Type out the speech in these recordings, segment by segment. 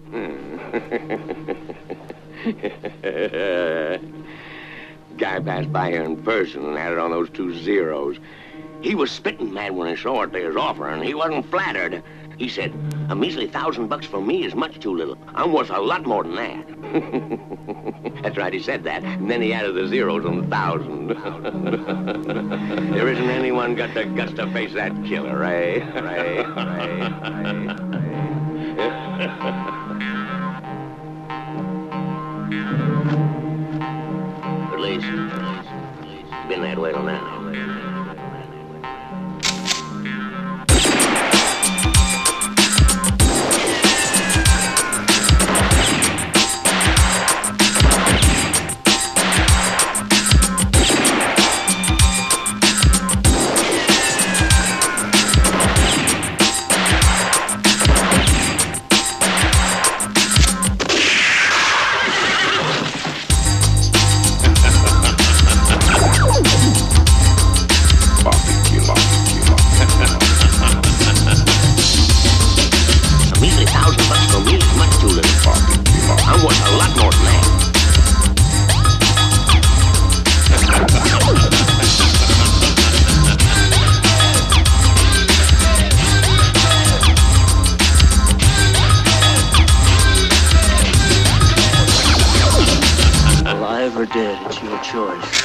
Mm. Guy passed by here in person and added on those two zeros. He was spitting mad when he saw what they was offering. He wasn't flattered. He said, a measly thousand bucks for me is much too little. I'm worth a lot more than that. That's right, he said that. And then he added the zeros on the thousand. there isn't anyone got the guts to face that killer, Ray. Ray, Ray, At choice.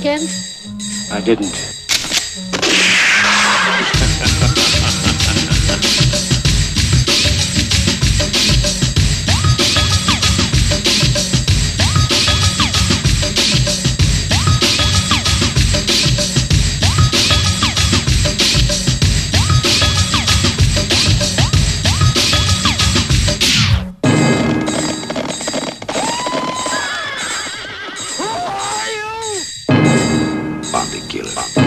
Again? I didn't. Bobby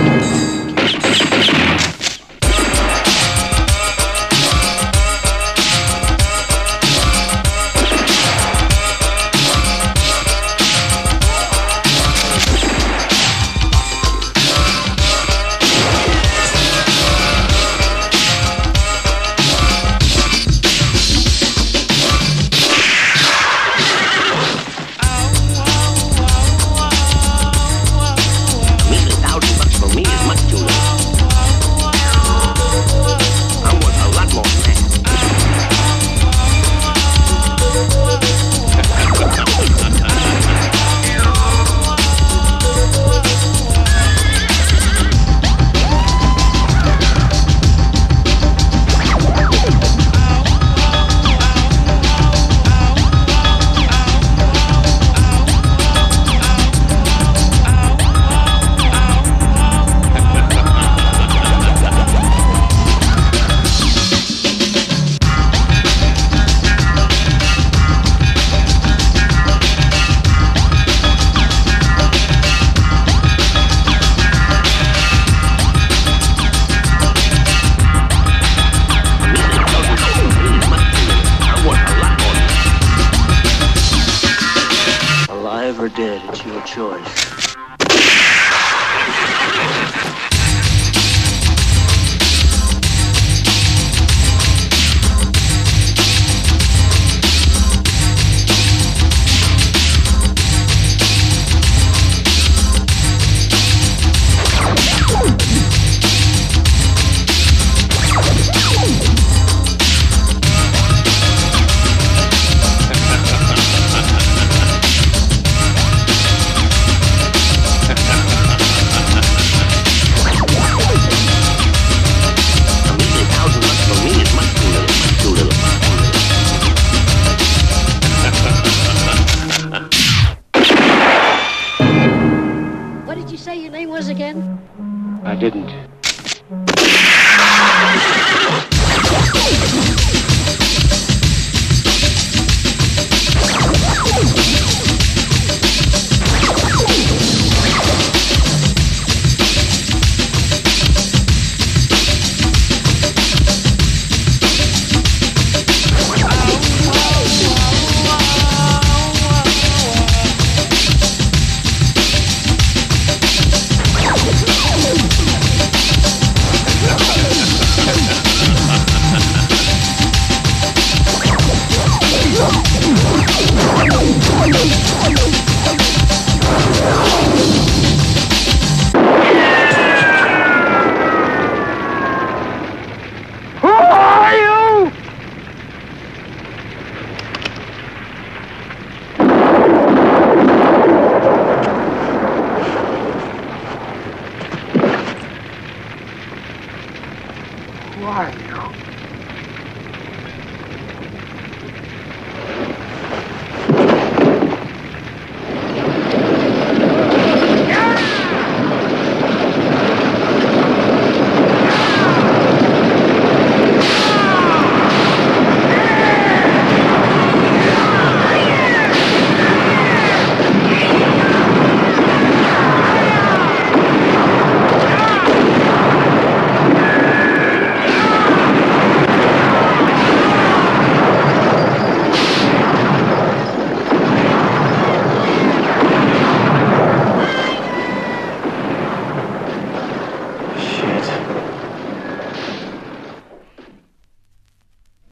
choice. I didn't.